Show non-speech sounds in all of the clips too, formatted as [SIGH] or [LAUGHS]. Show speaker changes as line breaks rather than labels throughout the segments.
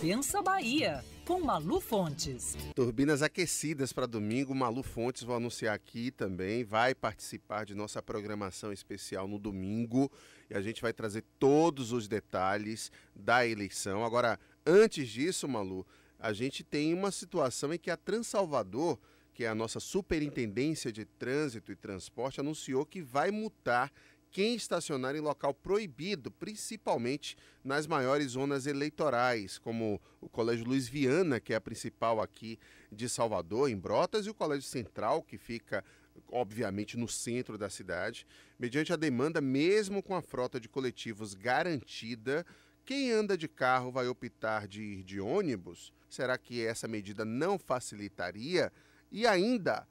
Pensa Bahia, com Malu Fontes.
Turbinas aquecidas para domingo, Malu Fontes vou anunciar aqui também, vai participar de nossa programação especial no domingo e a gente vai trazer todos os detalhes da eleição. Agora, antes disso, Malu, a gente tem uma situação em que a Transalvador, que é a nossa Superintendência de Trânsito e Transporte, anunciou que vai multar quem estacionar em local proibido, principalmente nas maiores zonas eleitorais, como o Colégio Luiz Viana, que é a principal aqui de Salvador, em Brotas, e o Colégio Central, que fica obviamente no centro da cidade. Mediante a demanda, mesmo com a frota de coletivos garantida, quem anda de carro vai optar de ir de ônibus? Será que essa medida não facilitaria? E ainda,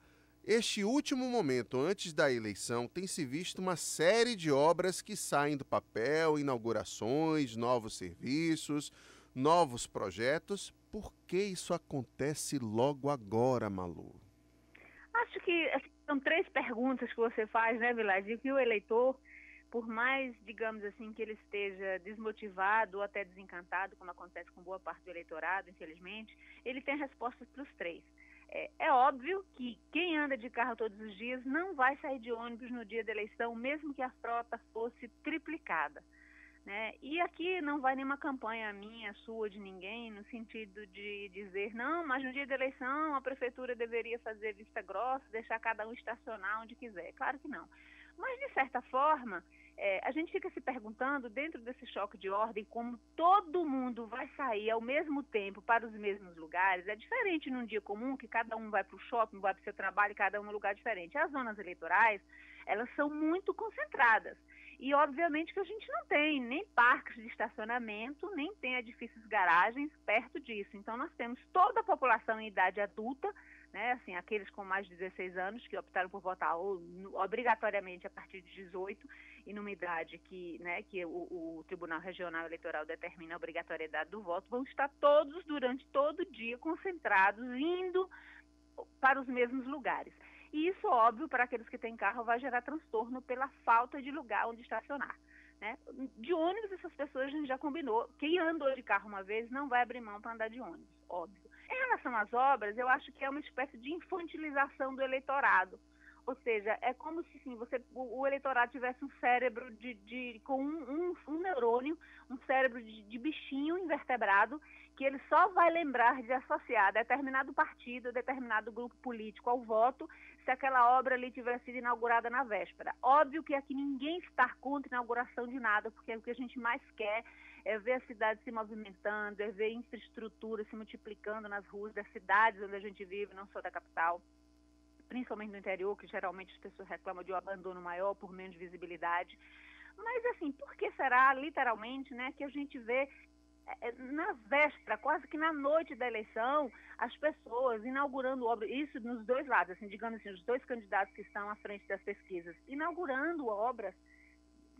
este último momento, antes da eleição, tem se visto uma série de obras que saem do papel, inaugurações, novos serviços, novos projetos. Por que isso acontece logo agora, Malu?
Acho que assim, são três perguntas que você faz, né, Vilade? Que o eleitor, por mais, digamos assim, que ele esteja desmotivado ou até desencantado, como acontece com boa parte do eleitorado, infelizmente, ele tem respostas para os três. É, é, óbvio que quem anda de carro todos os dias não vai sair de ônibus no dia da eleição, mesmo que a frota fosse triplicada. Né? E aqui não vai nenhuma campanha minha, sua, de ninguém, no sentido de dizer, não, mas no dia da eleição a prefeitura deveria fazer vista grossa, deixar cada um estacionar onde quiser. Claro que não. Mas, de certa forma, é, a gente fica se perguntando, dentro desse choque de ordem, como todo mundo vai sair ao mesmo tempo para os mesmos lugares. É diferente num dia comum, que cada um vai para o shopping, vai para o seu trabalho, cada um em um lugar diferente. As zonas eleitorais, elas são muito concentradas. E, obviamente, que a gente não tem nem parques de estacionamento, nem tem edifícios garagens perto disso. Então, nós temos toda a população em idade adulta né, assim, aqueles com mais de 16 anos que optaram por votar ou, obrigatoriamente a partir de 18 e numa idade que, né, que o, o, Tribunal Regional Eleitoral determina a obrigatoriedade do voto, vão estar todos durante todo o dia concentrados, indo para os mesmos lugares. E isso, óbvio, para aqueles que têm carro, vai gerar transtorno pela falta de lugar onde estacionar. Né? De ônibus, essas pessoas a gente já combinou. Quem andou de carro uma vez não vai abrir mão para andar de ônibus, óbvio. Em relação às obras, eu acho que é uma espécie de infantilização do eleitorado. Ou seja, é como se sim, você, o, o eleitorado tivesse um cérebro de, de com um, um, um, neurônio, cérebro de, de, bichinho invertebrado, que ele só vai lembrar de associar determinado partido, determinado grupo político ao voto, se aquela obra ali tivesse sido inaugurada na véspera. Óbvio que aqui ninguém está contra a inauguração de nada, porque o que a gente mais quer é ver a cidade se movimentando, é ver infraestrutura se multiplicando nas ruas das cidades onde a gente vive, não só da capital principalmente no interior, que geralmente as pessoas reclamam de um abandono maior por menos visibilidade. Mas, assim, por que será, literalmente, né, que a gente vê é, é, na véspera, quase que na noite da eleição, as pessoas inaugurando obras, isso nos dois lados, assim, digamos assim, os dois candidatos que estão à frente das pesquisas, inaugurando obras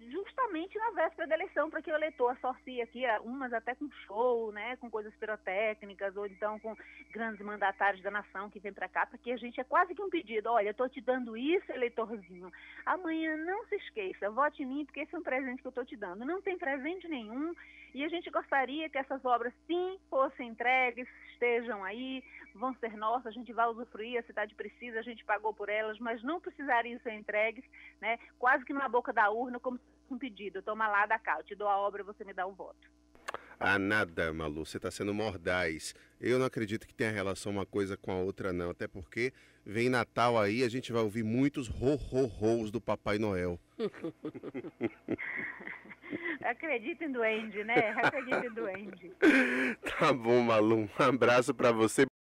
justamente na véspera da eleição, para que o eleitor associe aqui, umas até com show, né, com coisas pirotécnicas, ou então com grandes mandatários da nação que vêm para cá, porque a gente é quase que um pedido, olha, eu estou te dando isso, eleitorzinho, amanhã não se esqueça, vote em mim, porque esse é um presente que eu estou te dando. Não tem presente nenhum, e a gente gostaria que essas obras, sim, fossem entregues, estejam aí, vão ser nossas, a gente vai usufruir, a cidade precisa, a gente pagou por elas, mas não precisariam ser entregues, né, quase que na boca da urna, como um pedido, toma lá da cá, eu te dou a obra, você me dá o voto.
Ah, nada, Malu, você está sendo mordaz. Eu não acredito que tenha relação uma coisa com a outra, não. Até porque vem Natal aí, a gente vai ouvir muitos ro-ro-ros do Papai Noel. [LAUGHS]
Acredita em duende, né? Acredita em duende. [LAUGHS]
Tá bom, Malu. Um abraço para você.